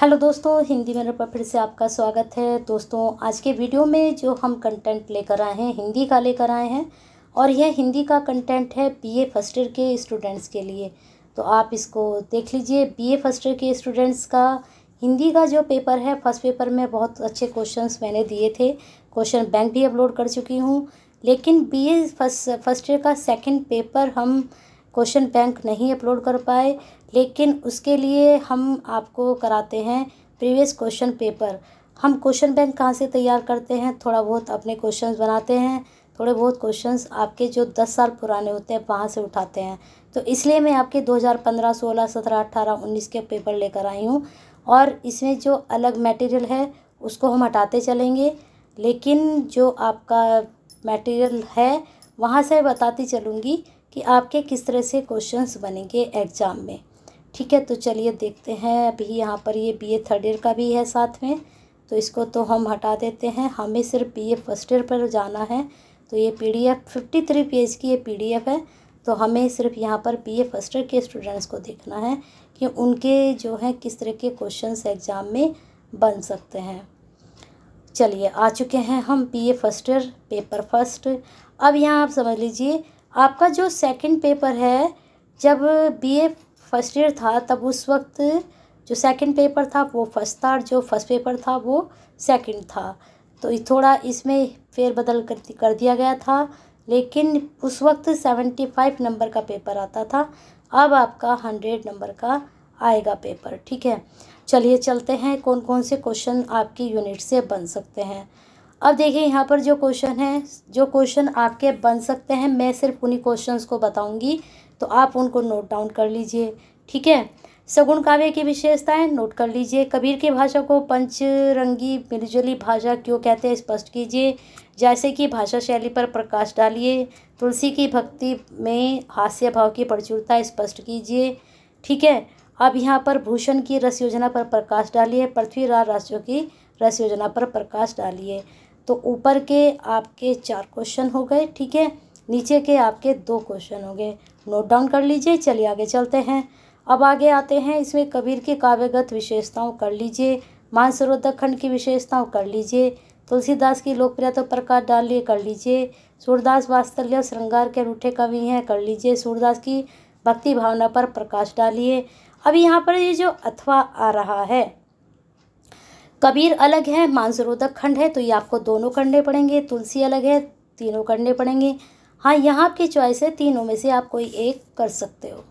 Hello दोस्तों, हिंदी में पर फिर से आपका स्वागत है। दोस्तों, आज के वीडियो में जो हम कंटेंट लेकर आए हैं, हिंदी का लेकर आए हैं, और यह हिंदी का कंटेंट है बीए फ़र्स्ट ईयर के स्टूडेंट्स के लिए। तो आप इसको देख लीजिए, बीए फ़र्स्ट ईयर के स्टूडेंट्स का हिंदी का जो पेपर है, फ़र्स्ट पेपर में बहुत अच्छे क्वेश्चंस मैंने दिए थे। क्वेश्चन बैंक भी अपलोड कर चुकी हूँ, लेकिन बीए फ़र्स्ट फ़र्स्ट ईयर का सेकंड पेपर हम क्वेश्चन बैंक नहीं अपलोड कर पाए। लेकिन उसके लिए हम आपको कराते हैं प्रीवियस क्वेश्चन पेपर। हम क्वेश्चन बैंक कहाँ से तैयार करते हैं? थोड़ा बहुत अपने क्वेश्चंस बनाते हैं। थोड़े बहुत क्वेश्चंस आपके जो दस साल पुराने होते हैं वहाँ से उठाते हैं। तो इसलिए मैं आपके 2015, 16, 17, 18, 19 के पेपर लेकर आई हूँ और इसमें जो अलग मटेरियल है उसको हम हटाते चलेंगे। लेकिन जो आपका मटेरियल है वहाँ से बताती चलूँगी कि आपके किस तरह से क्वेश्चंस बनेंगे एग्ज़ाम में। ठीक है तो चलिए देखते हैं। अभी यहाँ पर ये बीए थर्ड ईयर का भी है साथ में तो इसको तो हम हटा देते हैं। हमें सिर्फ़ बीए फ़र्स्ट ईयर पर जाना है। तो ये पीडीएफ फिफ्टी थ्री पेज की ये पीडीएफ है। तो हमें सिर्फ़ यहाँ पर बीए फ़र्स्ट ईयर के स्टूडेंट्स को देखना है कि उनके जो हैं किस तरह के क्वेश्चन एग्ज़ाम में बन सकते हैं। चलिए, आ चुके हैं हम BA first year paper first अब यहाँ आप समझ लीजिए, आपका जो सेकंड पेपर है, जब बीए फ़र्स्ट ईयर था, तब उस वक्त जो सेकंड पेपर था वो फ़र्स्ट था जो फ़र्स्ट पेपर था वो सेकंड था। तो थोड़ा इसमें फेरबदल कर कर दिया गया था, लेकिन उस वक्त सेवेंटी फाइव नंबर का पेपर आता था। अब आपका हंड्रेड नंबर का आएगा पेपर ठीक है? चलिए चलते हैं कौन कौन से क्वेश्चन आपकी यूनिट से बन सकते हैं। अब देखिए, यहाँ पर जो क्वेश्चन है, जो क्वेश्चन आपके बन सकते हैं, मैं सिर्फ़ उन्हीं क्वेश्चंस को बताऊँगी तो आप उनको नोट डाउन कर लीजिए, ठीक है? सगुण काव्य की विशेषताएँ नोट कर लीजिए। कबीर की भाषा को पंचरंगी मिलजुली भाषा क्यों कहते हैं, स्पष्ट कीजिए। जैसे कि भाषा शैली पर प्रकाश डालिए। तुलसी की भक्ति में हास्य भाव की प्रचुरता स्पष्ट कीजिए, ठीक है? अब यहाँ पर भूषण की रस योजना पर प्रकाश डालिए। पृथ्वीराज राष्ट्रों की रस योजना पर प्रकाश डालिए। तो ऊपर के आपके चार क्वेश्चन हो गए, ठीक है? नीचे के आपके दो क्वेश्चन हो गए। नोट डाउन कर लीजिए, चलिए आगे चलते हैं। अब आगे आते हैं, इसमें कबीर की काव्यगत विशेषताओं कर लीजिए मानसरोधक खंड की विशेषताओं कर लीजिए, तुलसीदास की लोकप्रियता पर प्रकाश डालिए कर लीजिए, सूरदास वात्सल्य श्रृंगार के रूठे कवि हैं कर लीजिए, सूरदास की भक्ति भावना पर प्रकाश डालिए। अब यहाँ पर ये जो अथवा आ रहा है, कबीर अलग है मानसरोधक खंड है तो ये आपको दोनों करने पड़ेंगे, तुलसी अलग है, तीनों करने पड़ेंगे। हाँ यहाँ आपकी चॉइस है, तीनों में से आप कोई एक कर सकते हो।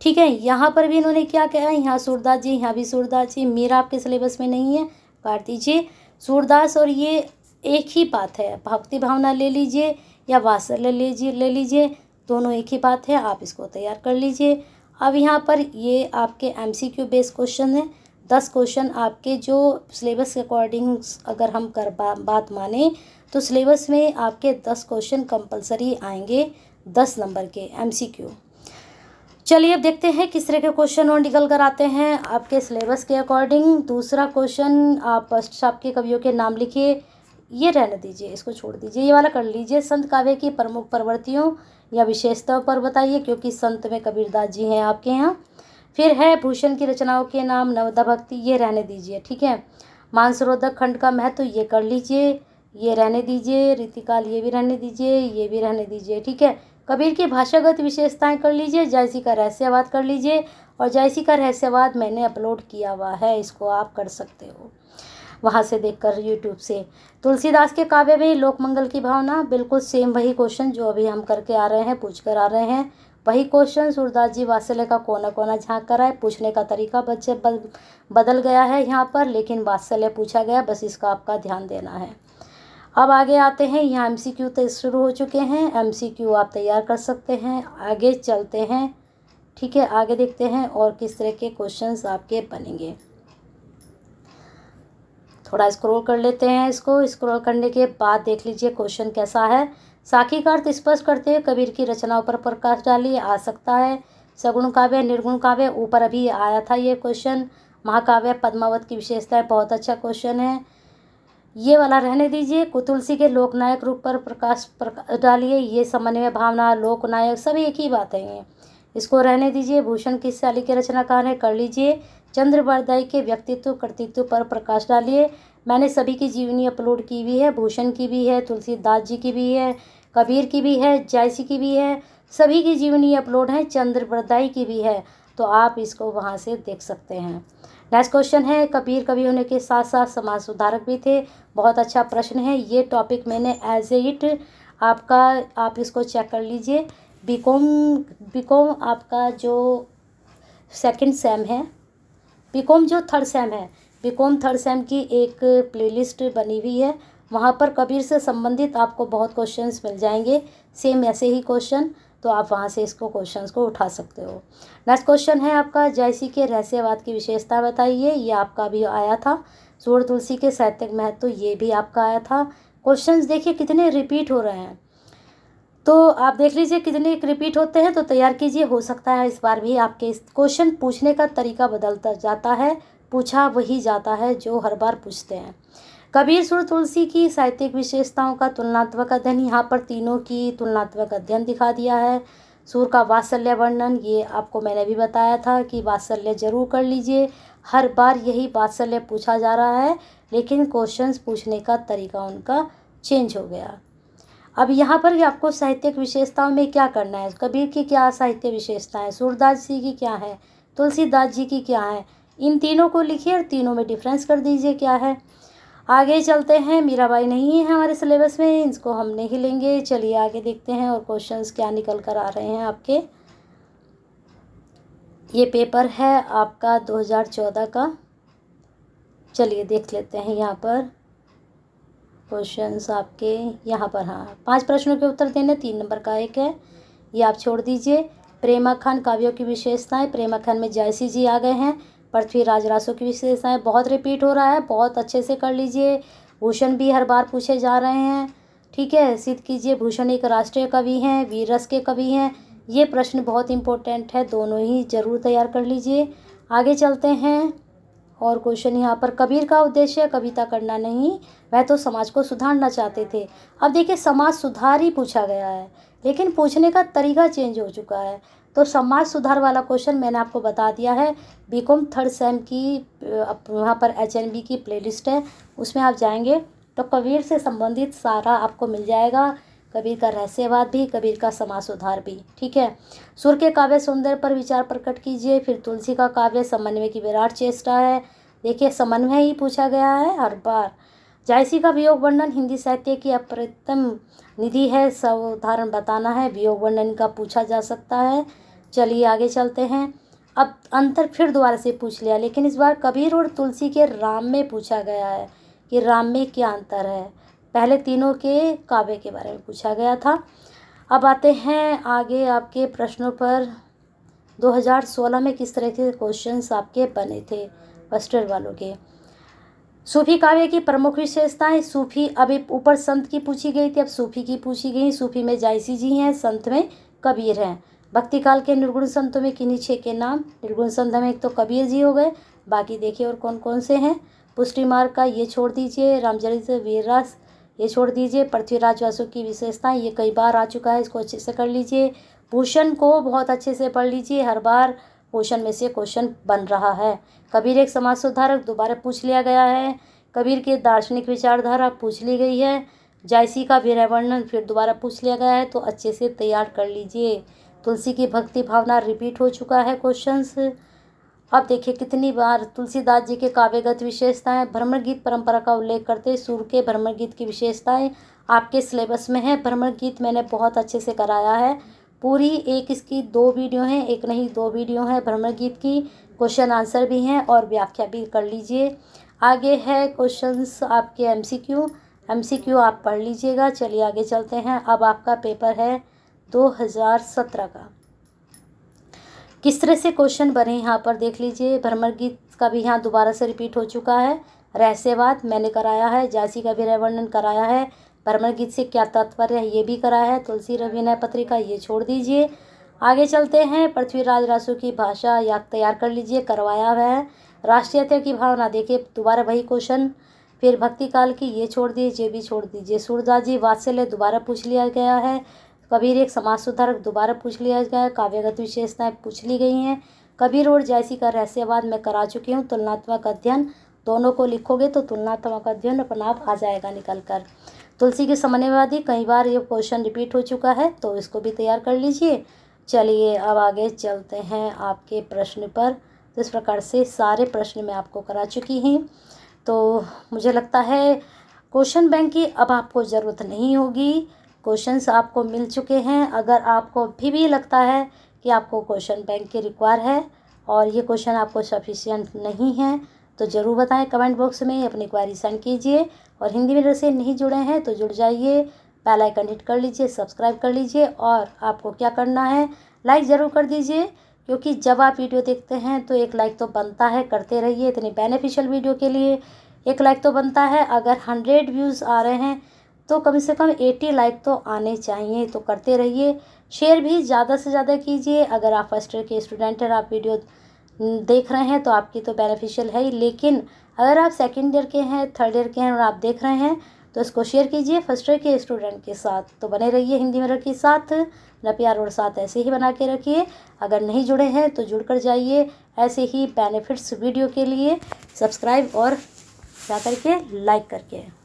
ठीक है, यहाँ पर भी इन्होंने क्या कहा है? यहाँ सूरदास जी यहाँ भी सूरदास जी मेरा आपके सिलेबस में नहीं है काट दीजिए सूरदास, और ये एक ही बात है, भक्ति भावना ले लीजिए या वासर ले लीजिए ले लीजिए। दोनों एक ही बात है, आप इसको तैयार कर लीजिए। अब यहाँ पर ये आपके M C Q based question है। दस क्वेश्चन आपके जो सिलेबस के अकॉर्डिंग अगर हम कर बा, बात माने तो सिलेबस में आपके दस क्वेश्चन कंपलसरी आएँगे दस नंबर के एमसीक्यू चलिए अब देखते हैं किस तरह के क्वेश्चन और निकल कर आते हैं आपके सिलेबस के अकॉर्डिंग. दूसरा क्वेश्चन आप फ़र्स्ट आपके कवियों के नाम लिखिए. ये रहने दीजिए इसको छोड़ दीजिए. ये वाला कर लीजिए संत काव्य की प्रमुख प्रवृत्तियों या विशेषताओं पर बताइए क्योंकि संत में कबीरदास जी हैं आपके यहाँ. फिर है भूषण की रचनाओं के नाम नवदा भक्ति, ये रहने दीजिए, ठीक है? मानसरोधक खंड का महत्व ये कर लीजिए, ये रहने दीजिए, रीतिकाल ये भी रहने दीजिए, ये भी रहने दीजिए, ठीक है? कबीर की भाषागत विशेषताएँ कर लीजिए जायसी का रहस्यवाद कर लीजिए, और जायसी का रहस्यवाद मैंने अपलोड किया हुआ है, इसको आप कर सकते हो, वहाँ से देखकर यूट्यूब से। तुलसीदास के काव्य में लोकमंगल की भावना, बिल्कुल सेम वही क्वेश्चन जो अभी हम करके आ रहे हैं पूछ कर आ रहे हैं। वही क्वेश्चन सूरदास जी वात्सल्य का कोना कोना झाँक कर आए। पूछने का तरीका बच्चे बदल गया है यहाँ पर, लेकिन वात्सल्य पूछा गया, बस इसका आपका ध्यान देना है। अब आगे आते हैं। यहाँ एम सी क्यू शुरू हो चुके हैं। एम सी क्यू आप तैयार कर सकते हैं। आगे चलते हैं। ठीक है, आगे देखते हैं और किस तरह के क्वेश्चंस आपके बनेंगे। थोड़ा स्क्रॉल कर लेते हैं इसको। स्क्रॉल करने के बाद देख लीजिए क्वेश्चन कैसा है। साखी का अर्थ स्पष्ट करते हुए कबीर की रचनाओं पर प्रकाश डालिए आ सकता है। सगुण काव्य, निर्गुण काव्य, ऊपर अभी आया था ये क्वेश्चन महाकाव्य, पद्मावत की विशेषता बहुत अच्छा क्वेश्चन है। ये वाला रहने दीजिए। कुतुलसी के लोकनायक रूप पर प्रकाश प्रकाश डालिए। ये समन्वय भावना, लोकनायक, सब एक ही बात है। इसको रहने दीजिए। भूषण किस शैली के रचनाकार है? कर लीजिए। चंद्रवरदाई के व्यक्तित्व, कर्तित्व पर प्रकाश डालिए। मैंने सभी की जीवनी अपलोड की हुई है। भूषण की भी है, तुलसीदास जी की भी है, कबीर की भी है, जायसी की भी है। सभी की जीवनी अपलोड है चंद्रवरदाई की भी है। तो आप इसको वहाँ से देख सकते हैं। नेक्स्ट क्वेश्चन है। कबीर कवि होने के साथ साथ समाज सुधारक भी थे। बहुत अच्छा प्रश्न है। ये टॉपिक मैंने एज ए इट आपका, आप इसको चेक कर लीजिए। बीकॉम बीकॉम आपका जो सेकंड सेम है। बीकॉम जो थर्ड सेम है बीकॉम थर्ड सेम की एक प्लेलिस्ट बनी हुई है। वहाँ पर कबीर से संबंधित आपको बहुत क्वेश्चंस मिल जाएँगे। सेम ऐसे ही क्वेश्चन तो आप वहाँ से इसको क्वेश्चंस को उठा सकते हो। नेक्स्ट क्वेश्चन है आपका जयसी के रहस्यवाद की विशेषता बताइए। ये आपका भी आया था। सूर्य तुलसी के साहित्यिक महत्व तो ये भी आपका आया था। क्वेश्चंस देखिए कितने रिपीट हो रहे हैं। तो आप देख लीजिए कितने रिपीट होते हैं तो तैयार कीजिए। हो सकता है इस बार भी आपके इस क्वेश्चन पूछने का तरीका बदलता जाता है, पूछा वही जाता है जो हर बार पूछते हैं। कबीर सुर तुलसी की साहित्यिक विशेषताओं का तुलनात्मक अध्ययन। यहाँ पर तीनों की तुलनात्मक अध्ययन दिखा दिया है। सूर का वात्सल्य वर्णन, ये आपको मैंने भी बताया था कि वात्सल्य ज़रूर कर लीजिए। हर बार यही वात्सल्य पूछा जा रहा है, लेकिन क्वेश्चंस पूछने का तरीका उनका चेंज हो गया। अब यहाँ पर भी आपको साहित्यिक विशेषताओं में क्या करना है? कबीर की क्या साहित्य विशेषता है? सूरदास जी की क्या है? तुलसीदास जी की क्या है? इन तीनों को लिखिए और तीनों में डिफरेंस कर दीजिए क्या है। आगे चलते हैं। मीराबाई नहीं है हमारे सिलेबस में, इसको हम नहीं लेंगे। चलिए आगे देखते हैं और क्वेश्चंस क्या निकल कर आ रहे हैं आपके। ये पेपर है आपका 2014 का। चलिए देख लेते हैं यहाँ पर। क्वेश्चंस आपके यहाँ पर हाँ। पाँच प्रश्नों के उत्तर देने, तीन नंबर का एक है। ये आप छोड़ दीजिए। प्रेमा खान काव्यों की विशेषताएँ। प्रेमा खान में जयसी जी आ गए हैं। पृथ्वीराज रासों की विशेषताएँ। बहुत रिपीट हो रहा है। बहुत अच्छे से कर लीजिए। भूषण भी हर बार पूछे जा रहे हैं। ठीक है, सिद्ध कीजिए। भूषण एक राष्ट्रीय कवि हैं वीर रस के कवि हैं। ये प्रश्न बहुत इंपॉर्टेंट है। दोनों ही ज़रूर तैयार कर लीजिए। आगे चलते हैं। और क्वेश्चन यहाँ पर कबीर का उद्देश्य कविता करना नहीं, वह तो समाज को सुधारना चाहते थे। अब देखिए, समाज सुधार ही पूछा गया है, लेकिन पूछने का तरीका चेंज हो चुका है। तो समाज सुधार वाला क्वेश्चन मैंने आपको बता दिया है। बीकॉम थर्ड सेम की वहाँ पर एच एन बी की प्लेलिस्ट है, उसमें आप जाएँगे तो कबीर से संबंधित सारा आपको मिल जाएगा। कबीर का रहस्यवाद भी, कबीर का समाज सुधार भी, ठीक है? सुर के काव्य सुंदर पर विचार प्रकट कीजिए, फिर तुलसी का काव्य समन्वय की विराट चेष्टा है। देखिए, समन्वय ही पूछा गया है हर बार। जायसी का वियोग वर्णन हिंदी साहित्य की अप्रतम निधि है सब उदाहरण बताना है, वियोग वर्णन का पूछा जा सकता है। चलिए आगे चलते हैं। अब अंतर फिर दोबारा से पूछ लिया, लेकिन इस बार कबीर और तुलसी के राम में पूछा गया है कि राम में क्या अंतर है? पहले तीनों के काव्य के बारे में पूछा गया था। अब आते हैं आगे आपके प्रश्नों पर। 2016 में किस तरह के क्वेश्चंस आपके बने थे ईयर वालों के? सूफी काव्य की प्रमुख विशेषताएँ, सूफी अभी ऊपर संत की पूछी गई थी, अब सूफी की पूछी गई। सूफी में जायसी जी हैं, संत में कबीर हैं। भक्ति काल के निर्गुण संतों में किन्हीं छः के नाम? निर्गुण संत में एक तो कबीर जी हो गए, बाकी देखिए और कौन कौन से हैं? पुष्टि मार्ग का ये छोड़ दीजिए, रामचरित वीररास ये छोड़ दीजिए पृथ्वीराज वासु की विशेषताएँ ये कई बार आ चुका है, इसको अच्छे से कर लीजिए। भूषण को बहुत अच्छे से पढ़ लीजिए, हर बार भूषण में से क्वेश्चन बन रहा है। कबीर एक समाज सुधारक, दोबारा पूछ लिया गया है। कबीर के दार्शनिक विचारधारा पूछ ली गई है। जायसी का विरह वर्णन फिर दोबारा पूछ लिया गया है तो अच्छे से तैयार कर लीजिए। तुलसी की भक्ति भावना रिपीट हो चुका है क्वेश्चंस अब देखिए कितनी बार तुलसीदास जी के काव्यगत विशेषताएँ भ्रमण गीत परंपरा का उल्लेख करते सुर के भ्रमण गीत की विशेषताएँ आपके सिलेबस में है। भ्रमण गीत मैंने बहुत अच्छे से कराया है। पूरी एक इसकी दो वीडियो हैं, एक नहीं, दो वीडियो हैं भ्रमण गीत की। क्वेश्चन आंसर भी हैं और व्याख्या भी कर लीजिए। आगे है क्वेश्चंस आपके एमसीक्यू एमसीक्यू आप पढ़ लीजिएगा। चलिए आगे चलते हैं। अब आपका पेपर है 2017 का। किस तरह से क्वेश्चन बने यहाँ पर देख लीजिए। भ्रमर गीत का भी यहाँ दोबारा से रिपीट हो चुका है। रहस्यवाद मैंने कराया है जासी का भी वर्णन कराया है। भ्रमर गीत से क्या तात्पर्य है ये भी कराया है। तुलसी रविनय पत्रिका ये छोड़ दीजिए। आगे चलते हैं। पृथ्वीराज रासू की भाषा या तैयार कर लीजिए। करवाया हुआ है। राष्ट्रीयता की भावना देखिए। दोबारा वही क्वेश्चन। फिर भक्ति काल की ये छोड़ दीजिए भी छोड़ दीजिए। सूरदास जी वात्सल्य दोबारा पूछ लिया गया है। कबीर एक समाज सुधारक दोबारा पूछ लिया गया है काव्यगत विशेषताएँ पूछ ली गई हैं। कबीर और जैसी का रहस्यवाद मैं करा चुकी हूँ, तुलनात्मक अध्ययन। दोनों को लिखोगे तो तुलनात्मक अध्ययन अपना आप आ जाएगा निकल कर तुलसी के समन्वयवादी, कई बार ये क्वेश्चन रिपीट हो चुका है तो इसको भी तैयार कर लीजिए। चलिए, अब आगे चलते हैं आपके प्रश्न पर। तो इस प्रकार से सारे प्रश्न मैं आपको करा चुकी हूँ। तो मुझे लगता है क्वेश्चन बैंक की अब आपको ज़रूरत नहीं होगी। क्वेश्चंस आपको मिल चुके हैं। अगर आपको अभी भी लगता है कि आपको क्वेश्चन बैंक की रिक्वायर है और ये क्वेश्चन आपको सफिशियंट नहीं है तो ज़रूर बताएँ। कमेंट बॉक्स में अपनी क्वारी सेंड कीजिए और हिंदी मीडियर से नहीं जुड़े हैं तो जुड़ जाइए बेल आइकन हिट कर लीजिए सब्सक्राइब कर लीजिए और आपको क्या करना है लाइक ज़रूर कर दीजिए, क्योंकि जब आप वीडियो देखते हैं तो एक लाइक तो बनता है, करते रहिए इतनी बेनिफिशियल वीडियो के लिए। एक लाइक तो बनता है, अगर हंड्रेड व्यूज़ आ रहे हैं तो कम से कम एटी लाइक तो आने चाहिए तो करते रहिए। शेयर भी ज़्यादा से ज़्यादा कीजिए। अगर आप फ़र्स्ट ईयर के स्टूडेंट हैं, आप वीडियो देख रहे हैं तो आपकी तो बेनिफिशियल है ही। लेकिन अगर आप सेकेंड ईयर के हैं थर्ड ईयर के हैं और आप देख रहे हैं तो इसको शेयर कीजिए फ़र्स्ट ईयर के स्टूडेंट के साथ। तो बने रहिए हिंदी मेरा के साथ। न प्यार और साथ ऐसे ही बना के रखिए। अगर नहीं जुड़े हैं तो जुड़ कर जाइए। ऐसे ही बेनिफिट्स वीडियो के लिए सब्सक्राइब और जा करके लाइक करके।